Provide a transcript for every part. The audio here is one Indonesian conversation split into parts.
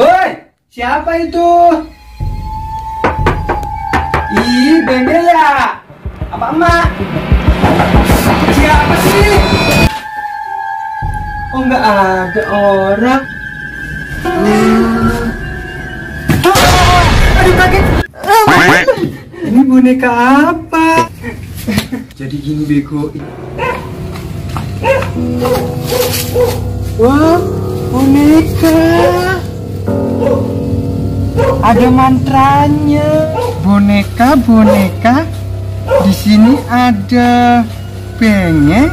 Woi, siapa itu? Ih, bengkel ya? Apa emak? Siapa sih? Oh, nggak ada orang. Ini boneka apa? Jadi gini bego. Wah, boneka. Ada mantranya. Boneka, boneka. Di sini ada bengek.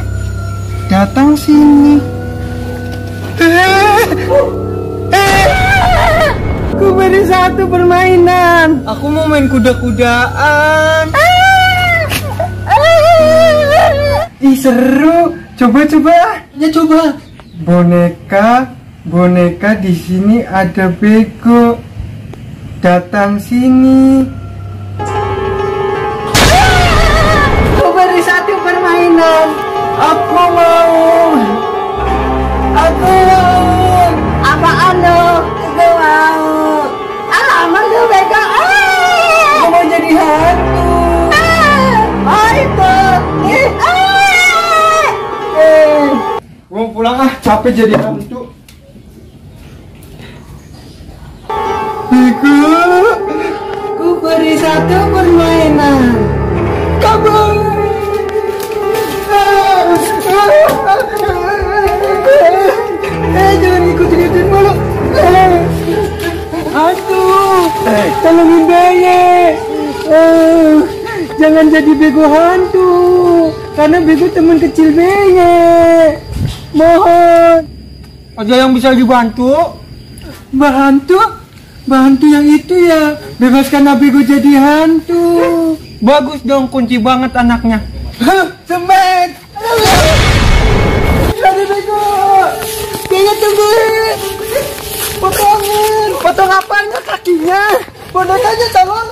Datang sini. Eh, eh. Ku beri satu permainan. Aku mau main kuda-kudaan. Ih seru. Coba coba. Ya coba. Boneka, boneka di sini ada bego. Datang sini. Ku beri satu permainan. Aku mau. Aku mau. Apaan lo? Aku mau. Alamak lu bego. Aku mau jadi hantu. Itu. Ih, ah. Eh, gua mau pulang ah, capek jadi hantu. Beri satu permainan. Kabur. Eh, jangan ikut-ikutin mulu. Eh, Aduh, tolongin Beye. Eh, jangan jadi bego hantu. Karena bego teman kecil Beye. Mohon. Ada yang bisa dibantu? Bantu? Bantu yang itu ya. Bebaskan bego jadi hantu. Bagus dong, kunci banget anaknya. Semet. Jadi bego. Bego tunggu. Potongin. Potong apanya kakinya? Bonekanya calon